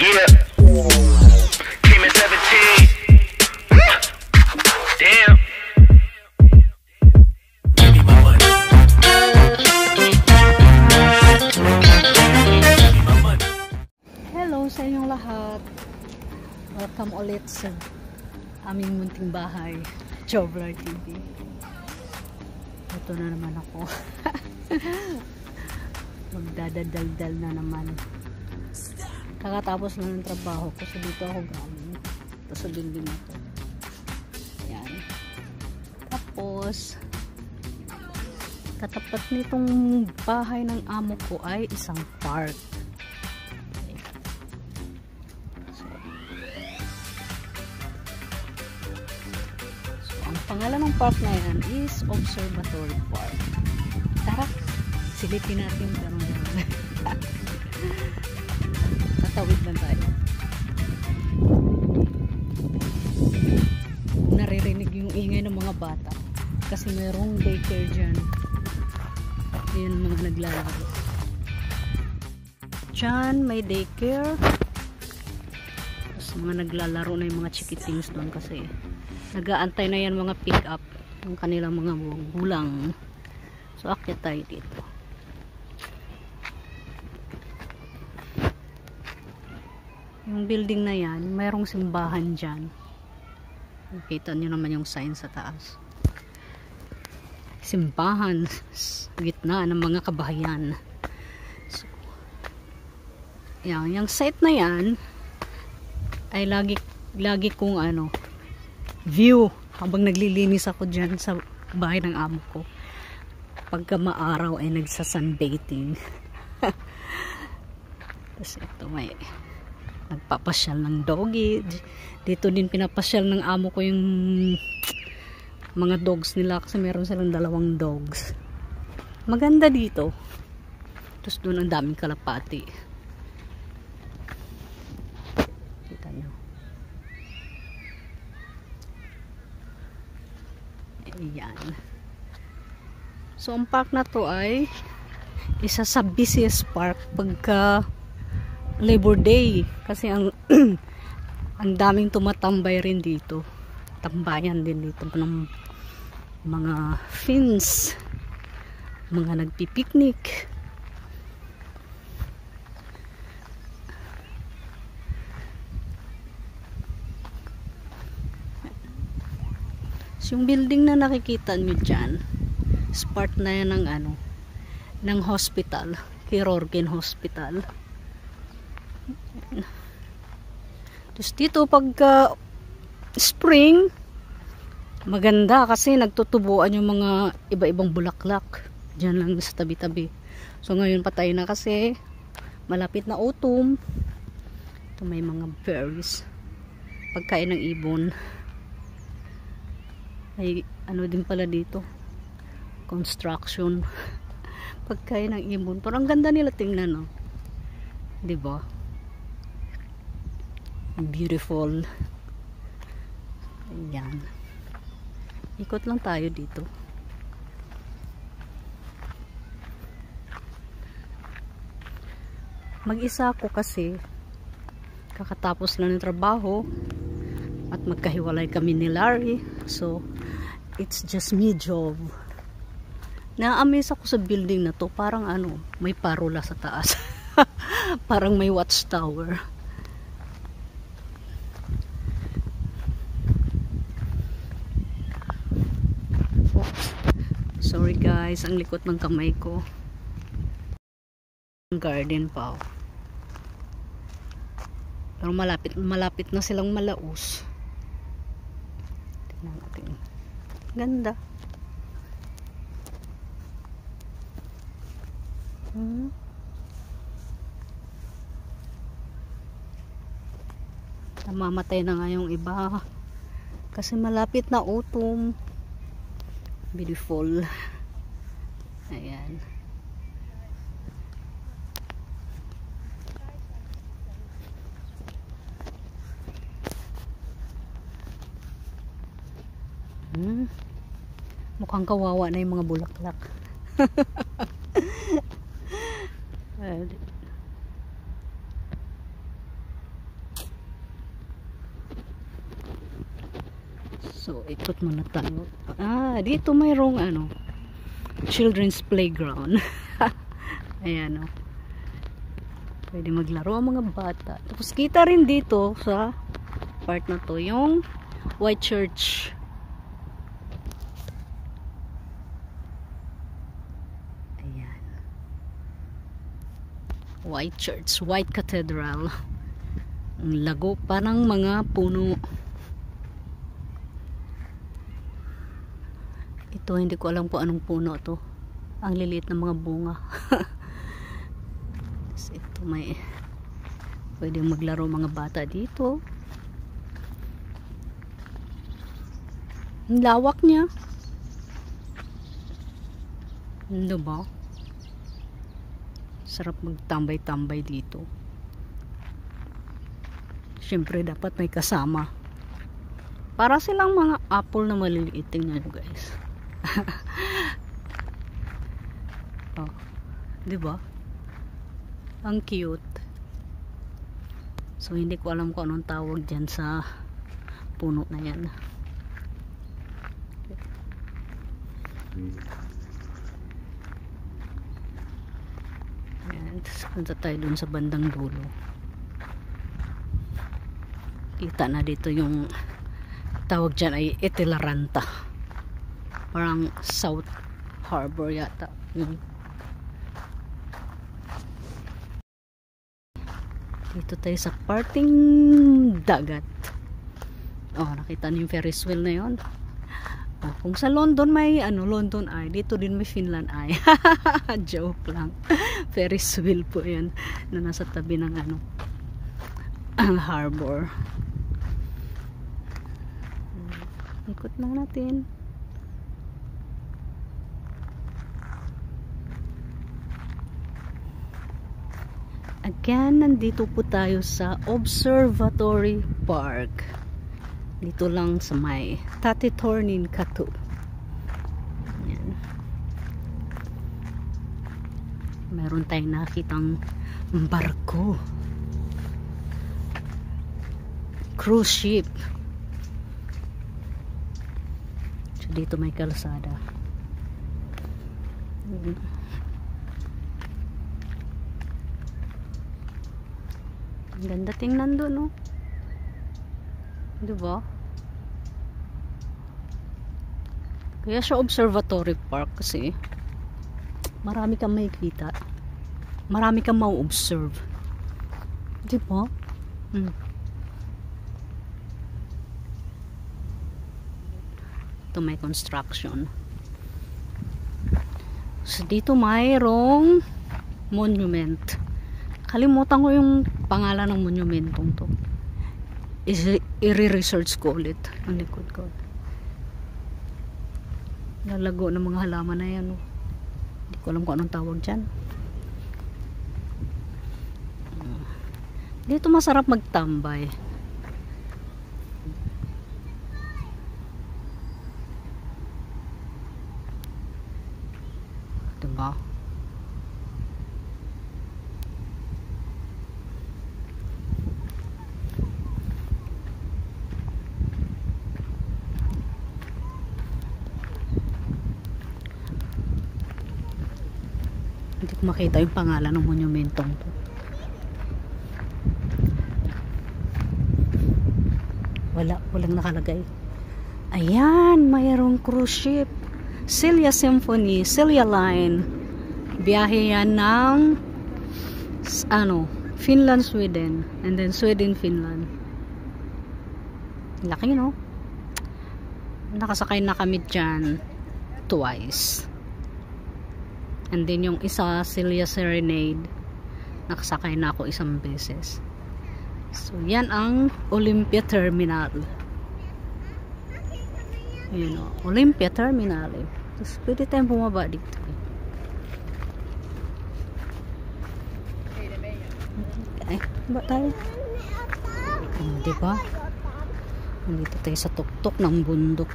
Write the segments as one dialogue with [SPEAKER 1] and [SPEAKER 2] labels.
[SPEAKER 1] Yeah. Came at 17. Damn.
[SPEAKER 2] Hello sa inyong lahat. Welcome ulit sa aming munting bahay, Jobler TV. Ito na naman ako. Magdadaldal na naman. Kakatapos na ng trabaho ko, so dito ako galing. Building na to. Ayan. Tapos, katapat nitong bahay ng amo ko ay isang park. So, ang pangalan ng park na yan is Observatory Park. Tara, silipin natin yun. Tatawid lang tayo. Naririnig yung ingay ng mga bata. Kasi mayroong daycare dyan. Yan mga naglalaro. Dyan, may daycare. Tapos mga naglalaro na yung mga chikitings doon kasi nagaantay na yan mga pick up ng kanilang mga gulang. So, akit tayo dito. Yung building na yan, mayroong simbahan dyan. Nakita nyo naman yung sign sa taas. Simbahan gitna ng mga kabahayan. So, yan, yung site na yan ay lagi lagi kong ano view habang naglilinis ako dyan sa bahay ng amo ko pagka maaraw ay nagsasunbathing tapos ito may nagpapasyal ng doggy. Dito din pinapasyal ng amo ko yung mga dogs nila kasi meron silang dalawang dogs. Maganda dito. Tapos doon ang daming kalapati. Kita nyo. Ayan. So ang park na to ay isa sa busiest park pagka Labor Day. Kasi ang ang daming tumatambay rin dito. Tambayan din dito ng mga fins. Mga nagpipiknik. So, yung building na nakikita nyo dyan is part na yan ng ano ng hospital Chirurgeon Hospital tapos dito pagka spring maganda kasi nagtutubuan yung mga iba-ibang bulaklak. Dyan lang sa tabi-tabi. So ngayon patay na kasi malapit na autumn. Ito may mga berries. Pagkain ng ibon. Ay ano din pala dito? Construction. Pagkain ng ibon. Parang ganda nila tingnan no? Di ba beautiful. Ayan. Ikot lang tayo dito. Mag-isa ako kasi kakatapos lang ng trabaho at magkahiwalay kami ni Larry. So it's just me job. Na-amaze ako sa building na to. Parang ano may parola sa taas. Parang may watchtower guys ang likot ng kamay ko. Garden pa oh. pero malapit malapit na silang malaos. Tingnan ganda. Hmm. namamatay na nga yung iba. Kasi malapit na autumn beautiful Ayan. Hmm. Mukhang kawawa na yung mga bulaklak. well, So, ikot muna tayo. Ah, dito mayroong ano children's playground. Ayan o. Pwede maglaro ang mga bata. Tapos kita rin dito sa part na to, yung White Church. Ayan. White Church, White Cathedral. Ang lago pa ng mga puno. Ito, hindi ko alam kung anong puno to. Ang liliit ng mga bunga. Tapos ito may pwede maglaro mga bata dito. Ang lawak niya. Ano ba? Sarap magtambay-tambay dito. Siyempre, dapat may kasama. Para silang mga apple na maliliit. Tingnan guys. Oh. Di ba? Ang cute. So, hindi ko alam kung anong tawag dyan sa puno na yan. Ayan. Tapos punta tayo dun sa bandang dulo. Kita na dito yung tawag dyan ay Itilaranta. Parang South Harbor yata. Yun. Dito tayo sa parting dagat. Oh, nakita niyo yung Ferris wheel na yon. Oh, kung sa London may ano, London Eye, dito din may Finland Eye. Joke lang. Ferris wheel po 'yan na nasa tabi ng ano, ang harbor. Ikot lang natin. Again, nandito po tayo sa Observatory Park. Dito lang sa may Tatitornin Katu. Yan. Meron tayong nakitang barko. Cruise ship. So, dito may kalsada. Ang ganda tingnan doon, no? Diba? Kaya siya observatory park kasi marami kang makikita. Marami kang mau-observe. Diba? Hmm. Ito may construction. So, dito mayroong monument kalimutan ko yung pangalan ng monumentong to. I-research ko ulit ang likod ko. Lalago ng mga halaman na yan oh. hindi ko alam kung anong tawag dyan. Dito masarap magtambay. Diba hindi ko makita yung pangalan ng monumentong to. Wala, walang nakalagay. Ayan, mayroong cruise ship. Celia Symphony Celia Line. Biyahe yan ng ano, Finland, Sweden. And then Sweden, Finland. Laki no? Nakasakay na kami dyan twice And then yung isa, Celia Serenade. Nakasakay na ako isang beses. So, yan ang Olympia Terminal. Yun o. Olympia Terminal eh. Tapos, pwede tayong bumaba dito eh. Ba tayo? Oh, diba? Nandito tayo sa tuktok ng bundok.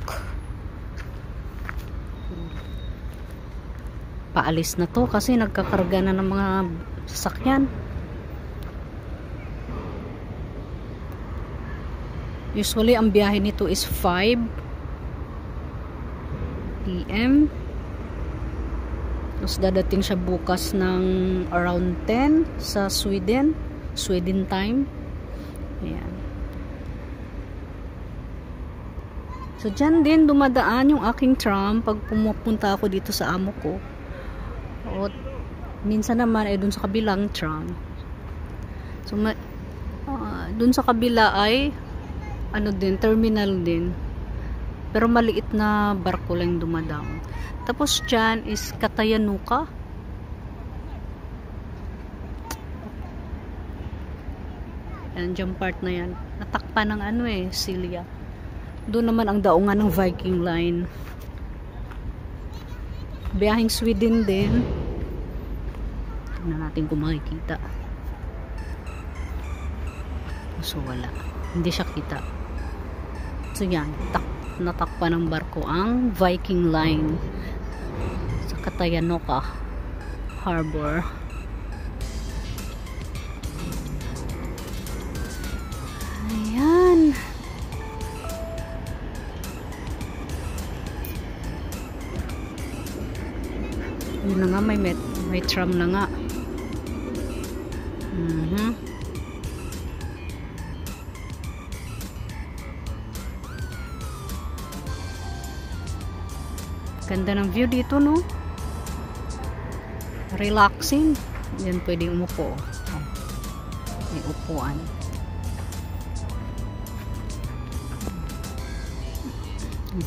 [SPEAKER 2] Paalis na to kasi nagkakarga na ng mga sasakyan usually ang biyahe nito is 5 p.m. Tapos dadating siya bukas ng around 10 sa Sweden. Sweden time. Ayan. So, dyan din dumadaan yung aking tram pag pumupunta ako dito sa amo ko. O, minsan naman ay dun sa kabilang tram. So, ma uh, dun sa kabila ay ano din, terminal din. Pero maliit na barko lang dumadaan. Tapos dyan is Katayanuka. Yan, dyan part na yan. Natakpan ng ano eh, Celia. Doon naman ang daungan ng Viking Line. Biyahing Sweden din. Tingnan natin kung makikita. So, wala. Hindi siya kita. So, yan. Tak natakpan ng barko ang Viking Line sa Katayanoka Harbor. Ayan. Yun na nga, may, met, may tram na nga. Mhm. Ganda ng view dito, no? Relaxing. Yan pwedeng umupo. May upuan.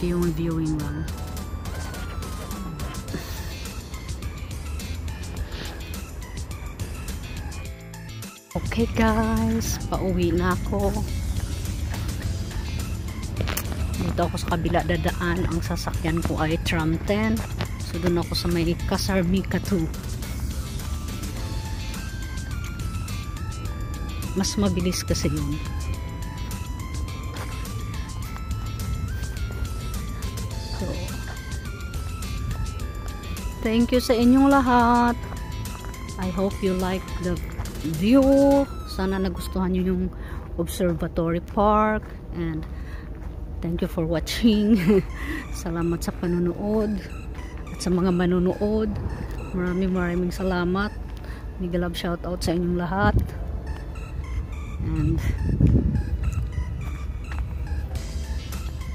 [SPEAKER 2] Viewing, viewing lang. Okay guys, pauwi na ako. Dito ako sa kabila dadaan. Ang sasakyan ko ay tram 10. So doon ako sa may Kasarmika 2. Mas mabilis kasi yun. So, thank you sa inyong lahat. I hope you like the view. Sana nagustuhan nyo yung Observatory Park. And thank you for watching. salamat sa panonood. At sa mga manonood. Maraming maraming salamat. Mega love shout out sa inyong lahat. And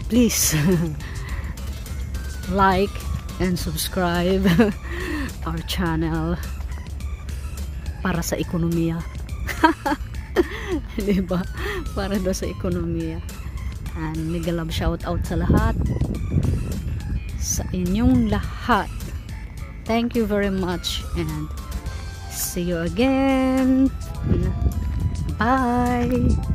[SPEAKER 2] please like and subscribe our channel para sa ekonomiya. 'Di ba? Para daw sa ekonomiya. And mega love shout out sa lahat. Sa inyong lahat. Thank you very much and see you again. Bye.